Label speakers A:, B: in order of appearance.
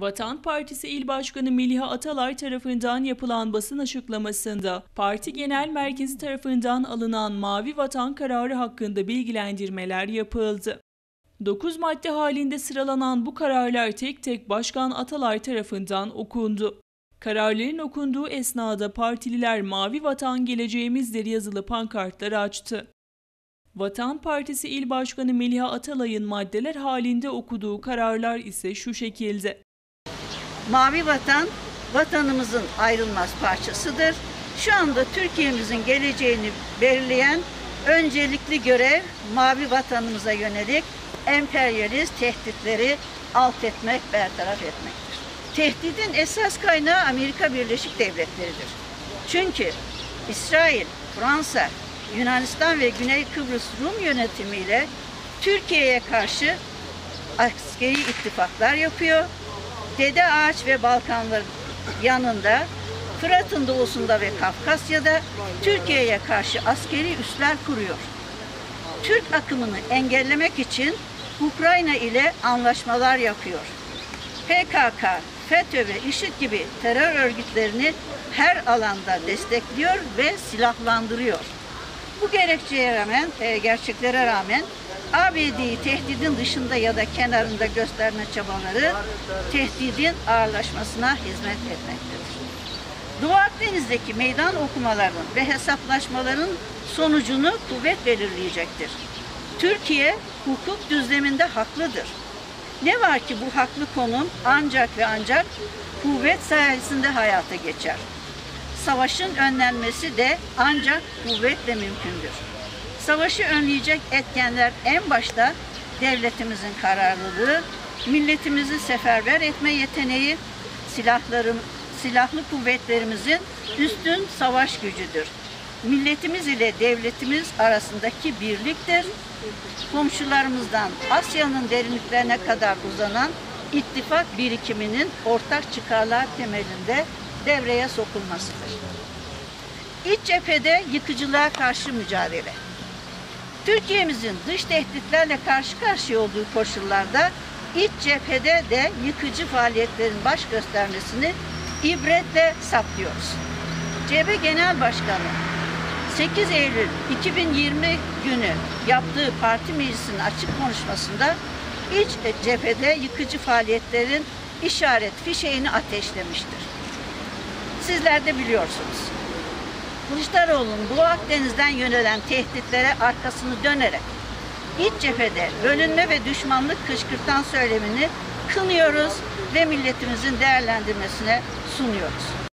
A: Vatan Partisi İl Başkanı Meliha Atalay tarafından yapılan basın açıklamasında parti genel merkezi tarafından alınan Mavi Vatan kararı hakkında bilgilendirmeler yapıldı. 9 madde halinde sıralanan bu kararlar tek tek Başkan Atalay tarafından okundu. Kararların okunduğu esnada partililer Mavi Vatan geleceğimizdir yazılı pankartları açtı. Vatan Partisi İl Başkanı Meliha Atalay'ın maddeler halinde okuduğu kararlar ise şu şekilde.
B: Mavi vatan vatanımızın ayrılmaz parçasıdır. Şu anda Türkiye'mizin geleceğini belirleyen öncelikli görev mavi vatanımıza yönelik emperyalist tehditleri alt etmek, bertaraf etmektir. Tehdidin esas kaynağı Amerika Birleşik Devletleri'dir. Çünkü İsrail, Fransa, Yunanistan ve Güney Kıbrıs Rum yönetimiyle Türkiye'ye karşı askeri ittifaklar yapıyor Dede Ağaç ve Balkanların yanında, Fırat'ın doğusunda ve Kafkasya'da Türkiye'ye karşı askeri üsler kuruyor. Türk akımını engellemek için Ukrayna ile anlaşmalar yapıyor. PKK, FETÖ ve IŞİD gibi terör örgütlerini her alanda destekliyor ve silahlandırıyor. Bu gerekçeye rağmen, e, gerçeklere rağmen ABD'yi tehdidin dışında ya da kenarında gösterme çabaları tehdidin ağırlaşmasına hizmet etmektedir. Doğu Akdeniz'deki meydan okumaların ve hesaplaşmaların sonucunu kuvvet belirleyecektir. Türkiye hukuk düzleminde haklıdır. Ne var ki bu haklı konum ancak ve ancak kuvvet sayesinde hayata geçer. Savaşın önlenmesi de ancak kuvvetle mümkündür. Savaşı önleyecek etkenler en başta devletimizin kararlılığı, milletimizi seferber etme yeteneği, silahlarım, silahlı kuvvetlerimizin üstün savaş gücüdür. Milletimiz ile devletimiz arasındaki birliktir. Komşularımızdan Asya'nın derinliklerine kadar uzanan ittifak birikiminin ortak çıkarlar temelinde devreye sokulmasıdır. İç cephede yıkıcılığa karşı mücadele. Türkiye'mizin dış tehditlerle karşı karşıya olduğu koşullarda iç cephede de yıkıcı faaliyetlerin baş göstermesini ibretle saptıyoruz. CHP Genel Başkanı 8 Eylül 2020 günü yaptığı parti meclisinin açık konuşmasında iç cephede yıkıcı faaliyetlerin işaret fişeğini ateşlemiştir. Sizler de biliyorsunuz. Kılıçdaroğlu'nun Doğu Akdeniz'den yönelen tehditlere arkasını dönerek iç cephede bölünme ve düşmanlık kışkırtan söylemini kınıyoruz ve milletimizin değerlendirmesine sunuyoruz.